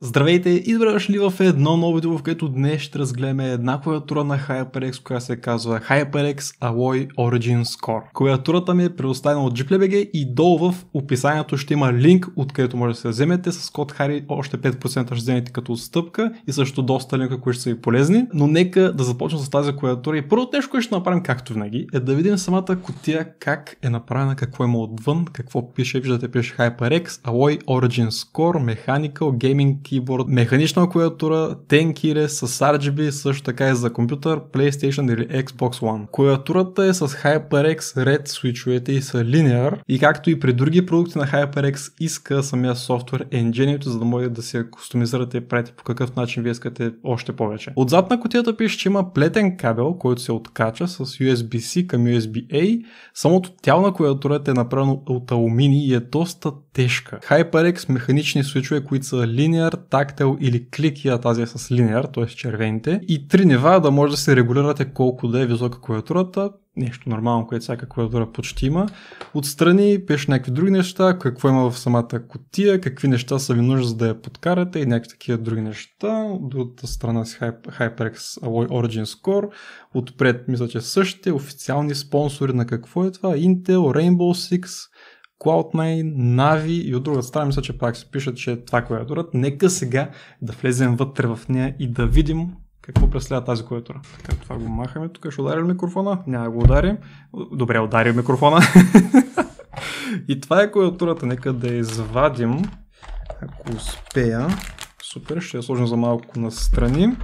Здравейте и добре дошли в едно ново видео, в което днес ще разгледаме една клавиатура на HyperX, която се казва HyperX Alloy Origin Score. Клавиатурата ми е предоставена от GPLBG и долу в описанието ще има линк, откъдето може да се вземете с код HARI още 5% ще вземете като отстъпка и също доста линка, които ще са ви полезни. Но нека да започнем с тази клавиатура и първото нещо, което ще направим както винаги е да видим самата котия как е направена, какво има отвън, какво пише, виждате пише HyperX Alloy Origin Score, Mechanical Gaming keyboard, механична клавиатура, 10 keyless с RGB, също така и за компютър, PlayStation или Xbox One. Клавиатурата е с HyperX Red свичовете и са linear и както и при други продукти на HyperX иска самия софтуер енджението, за да може да се кустомизирате и правите по какъв начин вие искате още повече. Отзад на котията пише, че има плетен кабел, който се откача с USB-C към USB-A. Самото тяло на клавиатурата е направено от алуминий и е доста тежка. HyperX механични свичове, които са linear, tactile или кликия, тази е с linear, т.е. червените. И три нива да може да се регулирате колко да е висока клавиатурата. Нещо нормално, което всяка клавиатура почти има. Отстрани пише някакви други неща, какво има в самата котия, какви неща са ви нужни за да я подкарате и някакви такива други неща. От другата страна си HyperX Alloy Origin Score. Отпред мисля, че същите официални спонсори на какво е това. Intel, Rainbow Six, Cloud9, Navi и от друга страна мисля, че пак се пишат, че е това клавиатурата. Нека сега да влезем вътре в нея и да видим какво представлява тази клавиатура. Така, това го махаме. Тук ще ударим микрофона. Няма го ударим. Добре, ударим микрофона. и това е клавиатурата. Нека да извадим. Ако успея. Супер, ще я сложим за малко настрани.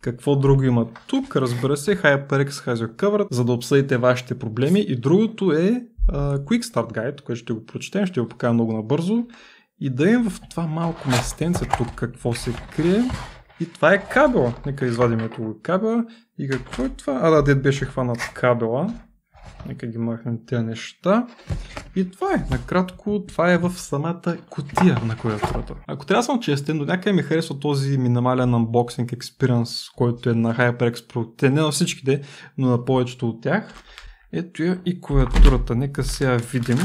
Какво друго има тук? Разбира се, HyperX has your covered, за да обсъдите вашите проблеми. И другото е Quick Start Guide, което ще го прочетем, ще го покажа много набързо. И да им в това малко местенце тук какво се крие. И това е кабела. Нека извадим ето кабела. И какво е това? А, да, дед беше хванат кабела. Нека ги махнем тези неща. И това е. Накратко, това е в самата котия на клавиатурата. Ако трябва да съм честен, до някъде ми харесва този минимален unboxing experience, който е на HyperX Pro. Те не на всичките, но на повечето от тях. Ето я и клавиатурата. Нека сега видим.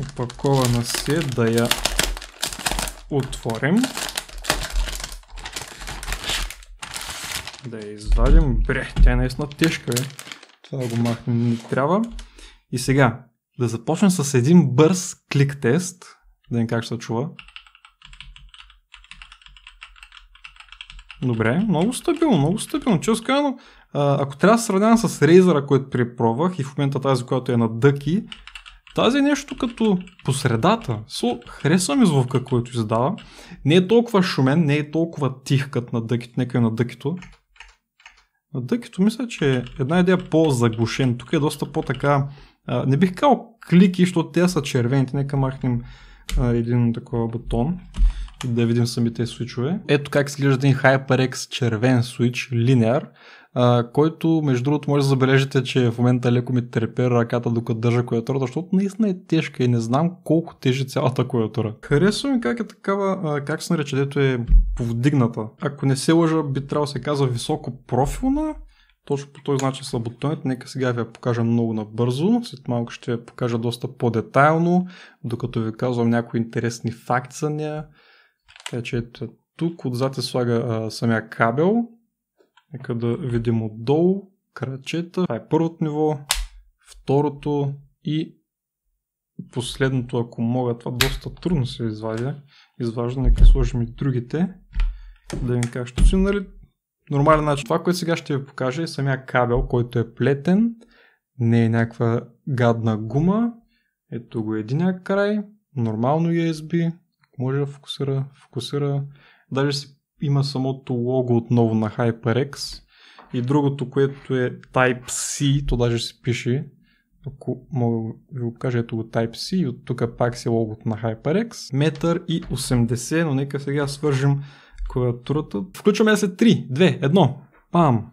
Опакована си е да я отворим. Да я извадим. Бре, тя е наистина тежка. Е. Това да го махнем не трябва. И сега, да започнем с един бърз клик тест. Да видим как се чува. Добре, много стабилно, много стабилно. Често казано, ако трябва да сравнявам с Razer, който припробвах и в момента тази, която е на дъки, тази е нещо като посредата. Со, харесва ми звука, който издава. Не е толкова шумен, не е толкова тих като на дъкито, нека е на дъкито. На дъкито мисля, че е една идея по-заглушен. Тук е доста по-така... не бих казал клики, защото те са червените. Нека махнем а, един такова бутон и да видим самите свичове. Ето как изглежда един HyperX червен свич, линеар който между другото може да забележите, че в момента леко ми трепе ръката докато държа клавиатурата, защото наистина е тежка и не знам колко тежи цялата клавиатура. Харесва ми как е такава, а, как се нарече, дето е повдигната. Ако не се лъжа, би трябвало се казва високо профилна, точно по този начин са бутоните. Нека сега ви я покажа много набързо. След малко ще я покажа доста по-детайлно, докато ви казвам някои интересни факти за нея. Така че ето тук отзад се слага а, самия кабел, Нека да видим отдолу крачета. Това е първото ниво, второто и последното, ако мога. Това доста трудно се извадя. Изважда, нека сложим и другите. Да видим как ще си, нали? Нормален начин. Това, което сега ще ви покажа е самия кабел, който е плетен. Не е някаква гадна гума. Ето го един край. Нормално USB. Може да фокусира. Фокусира. Даже си има самото лого отново на HyperX и другото, което е Type-C, то даже се пише, ако мога ви го кажа, ето го Type-C и от тук пак си логото на HyperX. Метър и 80, но нека сега свържим клавиатурата. Включваме се 3, 2, 1. Пам!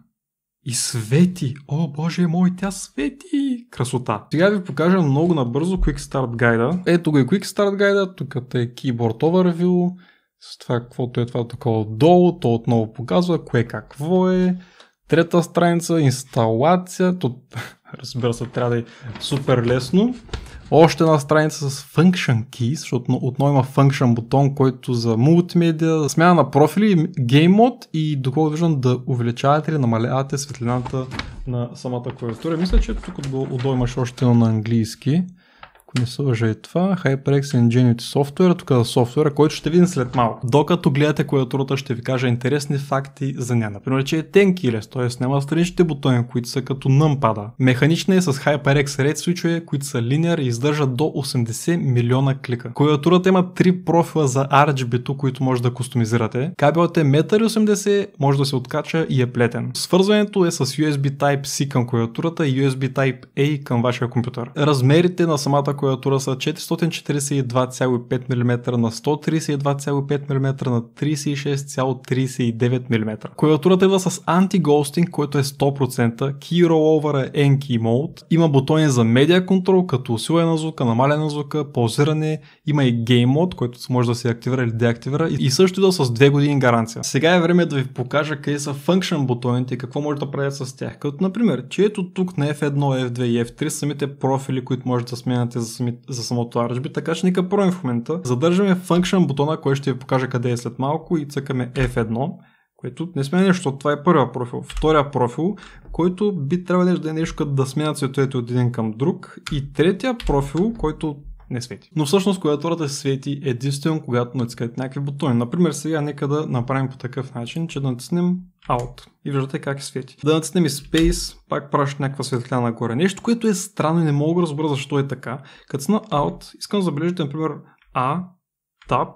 И свети! О, боже мой, тя свети! Красота! Сега ви покажа много набързо Quick Start гайда. Ето го и Quick Start гайда, тук е Keyboard Overview, с това каквото е това такова отдолу, то отново показва кое какво е. Трета страница, инсталация, то, разбира се, трябва да е супер лесно. Още една страница с Function Keys, защото отново има Function бутон, който за мултимедиа, смяна на профили, Game Mode и доколко виждам да увеличавате или намалявате светлината на самата клавиатура. Мисля, че тук отдолу имаш още едно на английски ако не се лъжа е това, HyperX Ingenuity Software, тук за софтуера, който ще видим след малко. Докато гледате клавиатурата, ще ви кажа интересни факти за нея. Например, че е тенкилес, т.е. няма страничните бутони, които са като numpad. Механична е с HyperX Red switch които са линейр и издържат до 80 милиона клика. Клавиатурата има три профила за RGB, които може да кустомизирате. Кабелът е 1,80 м, може да се откача и е плетен. Свързването е с USB Type-C към клавиатурата и USB Type-A към вашия компютър. Размерите на самата клавиатура са 442,5 мм на 132,5 мм на 36,39 мм. Клавиатурата идва с anti-ghosting, който е 100%, key rollover е N-key mode, има бутони за медиа контрол, като усилване на звука, намаляне на звука, паузиране, има и Game Mode, който може да се активира или деактивира и също идва с 2 години гаранция. Сега е време да ви покажа къде са function бутоните и какво може да правят с тях. Като например, че ето тук на F1, F2 и F3 самите профили, които може да сменяте за, сами, за самото RGB, така че нека пробваме в момента. Задържаме function бутона, който ще ви покажа къде е след малко и цъкаме F1 което не сме нещо, това е първия профил. Втория профил, който би трябвало да е нещо като да сменя цветовете от един към друг. И третия профил, който не свети. Но всъщност клавиатурата се свети единствено когато натискате някакви бутони. Например, сега нека да направим по такъв начин, че да натиснем Out. И виждате как е свети. Да натиснем и Space, пак праща някаква светлина нагоре. Нещо, което е странно и не мога да разбера защо е така. Като на Out, искам да забележите, например, A, Tab,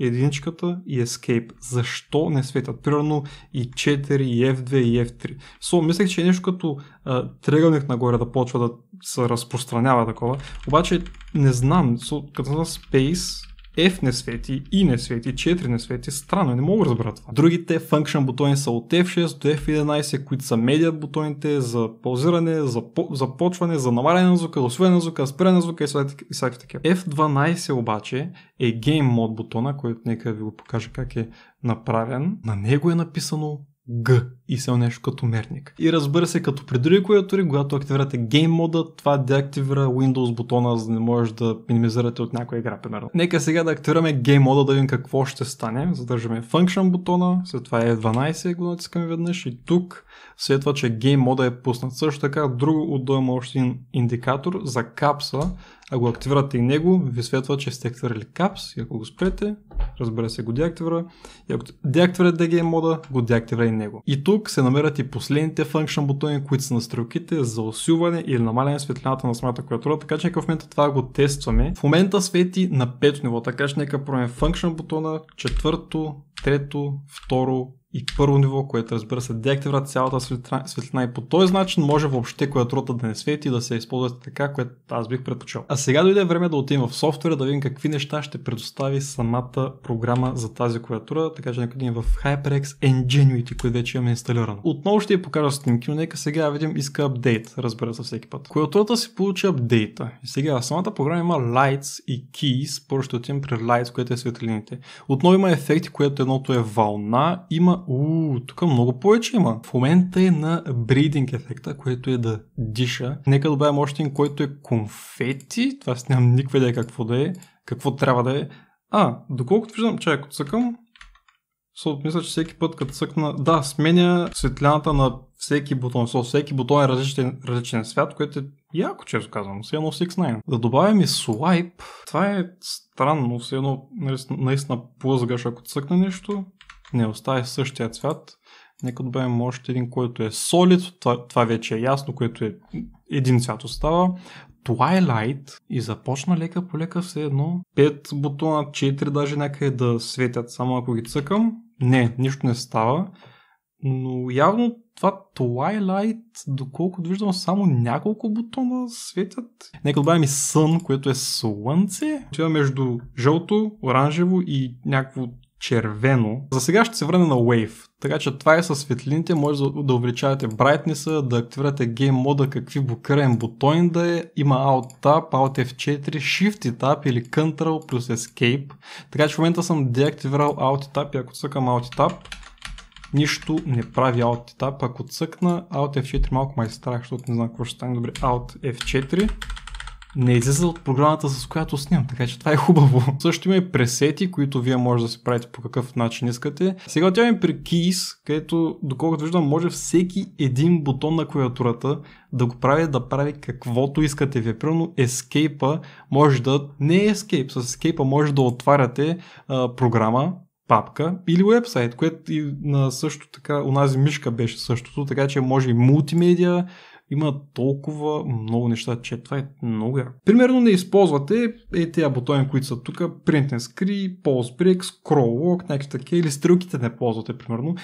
единичката и Escape. Защо не светят? Примерно и 4, и F2, и F3. So, мислех, че е нещо като тръгълник нагоре да почва да се разпространява такова. Обаче не знам. So, като на Space, F не свети, I не свети, 4 не свети. Странно, не мога да разбера това. Другите function бутони са от F6 до F11, които са медиа бутоните за паузиране, за започване, за намаляне на звука, усвоение на звука, спиране на звука и всякакви такива. F12 обаче е Game Mode бутона, който нека ви го покажа как е направен. На него е написано G и се нещо като мерник. И разбира се, като при други клавиатури, когато активирате Game мода, това деактивира Windows бутона, за да не можеш да минимизирате от някоя игра, примерно. Нека сега да активираме Game мода, да видим какво ще стане. Задържаме Function бутона, след това е 12 го натискаме веднъж и тук след това, че Game мода е пуснат. Също така, друго отдолу има още един индикатор за капса. Ако активирате и него, ви светва, че сте активирали капс и ако го спрете, разбира се, го деактивира. И ако деактивирате Game мода, го деактивира и него. И тук се намерят и последните function бутони, които са на стрелките за усилване или намаляне светлината на самата клавиатура, така че нека в момента това го тестваме. В момента свети на пето ниво, така че нека пробваме function бутона, четвърто, трето, второ, и първо ниво, което разбира се деактивира цялата светлина, и по този начин може въобще клавиатурата да не свети и да се използва така, което аз бих предпочел. А сега дойде време да отидем в софтуера да видим какви неща ще предостави самата програма за тази клавиатура, така че нека в HyperX Ingenuity, който вече имаме инсталирано. Отново ще ви покажа снимки, но нека сега видим иска апдейт, разбира се всеки път. Клавиатурата си получи апдейта. И сега самата програма има Lights и Keys, първо ще отидем при Lights, което е светлините. Отново има ефекти, което едното е вълна, има Уу, тук много повече има. В момента е на бридинг ефекта, което е да диша. Нека добавим още един, който е конфети. Това си нямам никаква идея какво да е, какво трябва да е. А, доколкото виждам, че ако цъкам, So, мисля, че всеки път, като цъкна, да, сменя светлината на всеки бутон. So, всеки бутон е различен, различен свят, което е яко, често казвам. Все едно 6 Да добавим и слайп. Това е странно. Все едно наистина плъзгаш, ако цъкне нещо не остави същия цвят. Нека добавим още един, който е Solid, това, това вече е ясно, което е един цвят остава. Twilight и започна лека по лека все едно. 5 бутона, 4 даже някъде да светят, само ако ги цъкам. Не, нищо не става. Но явно това Twilight, доколкото виждам, само няколко бутона светят. Нека добавим и Sun, което е слънце. Това между жълто, оранжево и някакво червено. За сега ще се върне на Wave. Така че това е със светлините, може да увеличавате брайтнеса, да активирате Game мода, какви букърен бутон да е. Има Alt Tab, Alt F4, Shift Tab или Ctrl плюс Escape. Така че в момента съм деактивирал Alt Tab и ако цъкам Alt Tab, нищо не прави Alt Tab. Ако цъкна Alt F4 малко май страх, защото не знам какво ще стане. Добре, Alt F4 не излиза от програмата, с която снимам, така че това е хубаво. Също има и пресети, които вие може да си правите по какъв начин искате. Сега отиваме при Keys, където, доколкото виждам, може всеки един бутон на клавиатурата да го прави да прави каквото искате вие. Примерно Escape може да... Не е Escape, с Escape може да отваряте а, програма, папка или вебсайт, което и на също така, унази мишка беше същото, така че може и мултимедиа, има толкова много неща, че това е много яко. Примерно не използвате е тези бутони, които са тук, Print and Screen, Pause Break, Scroll Lock, някакви такива, или стрелките не ползвате, примерно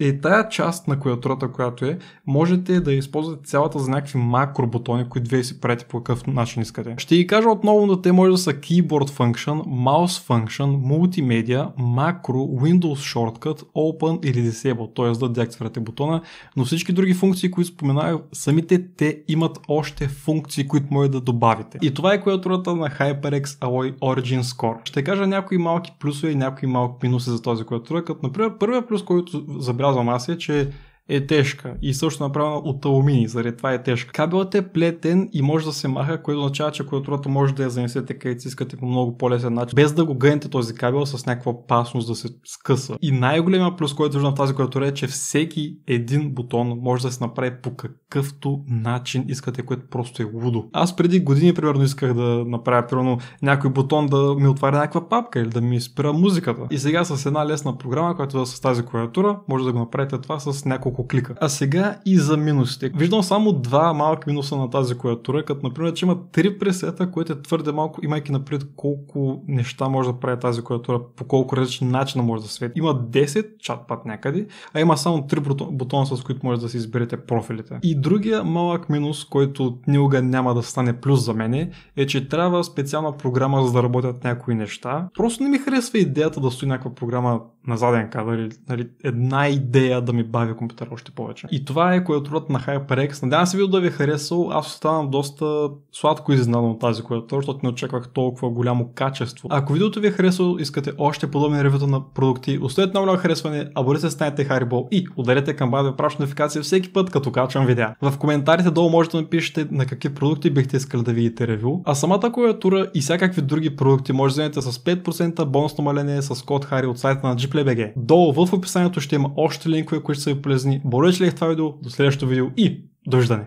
е тая част на клавиатурата, която е, можете да използвате цялата за някакви макро бутони, които вие си правите по какъв начин искате. Ще ви кажа отново, да те може да са Keyboard Function, Mouse Function, Multimedia, Macro, Windows Shortcut, Open или Disable, т.е. да деактивирате бутона, но всички други функции, които споменах, самите те имат още функции, които може да добавите. И това е клавиатурата на HyperX Alloy Origin Score. Ще кажа някои малки плюсове и някои малки минуси за този клавиатура, като например първият плюс, който забелязвам аз е, че е тежка и също направена от алуминий, заради това е тежка. Кабелът е плетен и може да се маха, което означава, че клавиатурата може да я занесете където искате по много по-лесен начин, без да го гънете този кабел с някаква опасност да се скъса. И най-големия плюс, който виждам в тази клавиатура е, че всеки един бутон може да се направи по какъвто начин искате, което просто е лудо. Аз преди години, примерно, исках да направя, примерно, някой бутон да ми отваря някаква папка или да ми спира музиката. И сега с една лесна програма, която е с тази клавиатура, може да го направите това с няколко няколко клика. А сега и за минусите. Виждам само два малки минуса на тази клавиатура, като например, че има три пресета, което е твърде малко, имайки напред колко неща може да прави тази клавиатура, по колко различни начина може да свети. Има 10 чатпад някъде, а има само 3 бутона, с които може да си изберете профилите. И другия малък минус, който никога няма да стане плюс за мене, е, че трябва специална програма за да работят някои неща. Просто не ми харесва идеята да стои някаква програма на заден кадър нали, една идея да ми бави компютър още повече. И това е клавиатурата на HyperX. Надявам се ви да ви е харесал. Аз оставам доста сладко изненадан от тази клавиатура, защото не очаквах толкова голямо качество. Ако видеото ви е харесало, искате още подобни ревюта на продукти, оставете много харесване, абонирайте се, станете Харибол и ударете камбана да праща notificaция всеки път, като качвам видеа. В коментарите долу можете да напишете на какви продукти бихте искали да видите ревю. А самата клавиатура и всякакви други продукти може да вземете с 5% бонус намаление с код Хари от сайта на GPLBG. Долу в описанието ще има още линкове, които са ви полезни. Благодаря, че това видео. До следващото видео и дождане!